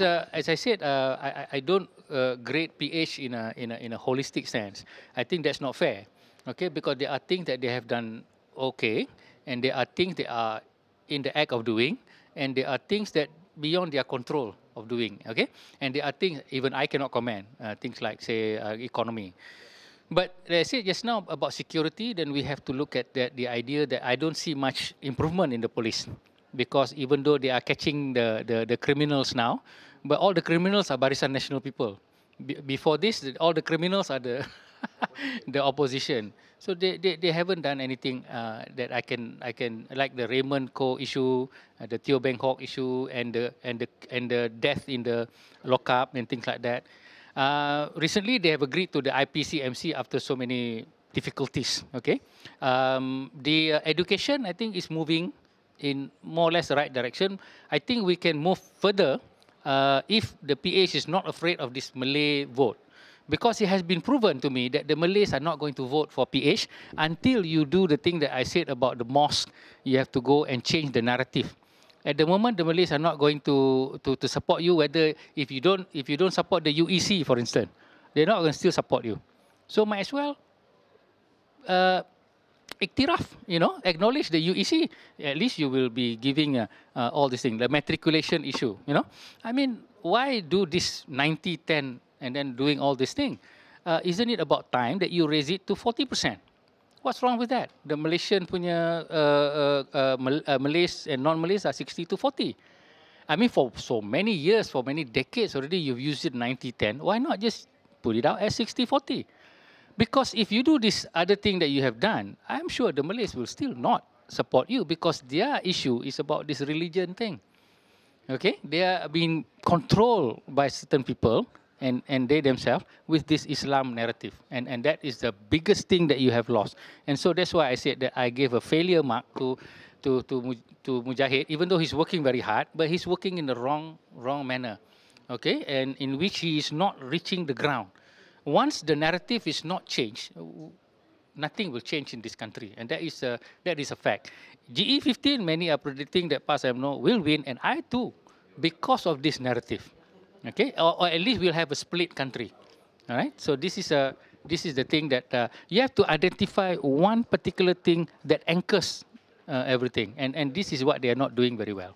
uh, as I said, uh, I, I don't uh, grade PH in a, in, a, in a holistic sense. I think that's not fair, okay? Because there are things that they have done okay, and there are things they are in the act of doing, and there are things that beyond their control of doing, okay? And there are things even I cannot comment, uh, things like, say, uh, economy. But as I said just now about security, then we have to look at that, the idea that I don't see much improvement in the police because even though they are catching the, the, the criminals now, but all the criminals are Barisan Nasional people. Be, before this, all the criminals are the the opposition. So they, they, they haven't done anything uh, that I can I can like the Raymond Koh issue, uh, the Teoh Beng Hock issue, and the and the and the death in the lockup and things like that. Uh, recently, they have agreed to the IPCMC after so many difficulties. Okay, um, the uh, education I think is moving in more or less the right direction. I think we can move further uh, if the PH is not afraid of this Malay vote. Because it has been proven to me that the Malays are not going to vote for PH until you do the thing that I said about the mosque. You have to go and change the narrative. At the moment, the Malays are not going to, to, to support you. Whether if you don't if you don't support the UEC, for instance, they're not going to still support you. So might as well uh, iktiraf, you know, acknowledge the UEC. At least you will be giving uh, uh, all these things, the matriculation issue, you know. I mean, why do this 90-10 and then doing all this thing? Uh, isn't it about time that you raise it to 40%? What's wrong with that? The Malaysian punya uh, uh, uh, Mal uh, Malays and non-Malays are 60 to 40. I mean, for so many years, for many decades already, you've used it 90-10. Why not just put it out as 60-40? Because if you do this other thing that you have done, I'm sure the Malays will still not support you because their issue is about this religion thing. Okay, they are being controlled by certain people and, and they themselves with this Islam narrative. And, and that is the biggest thing that you have lost. And so that's why I said that I gave a failure mark to, to, to, to Mujahid, even though he's working very hard, but he's working in the wrong, wrong manner. Okay, and in which he is not reaching the ground once the narrative is not changed, nothing will change in this country, and that is a that is a fact. GE15, many are predicting that PAS no will win, and I too, because of this narrative. Okay, or, or, at least we'll have a split country. All right. So this is a this is the thing that uh, you have to identify one particular thing that anchors uh, everything, and and this is what they are not doing very well.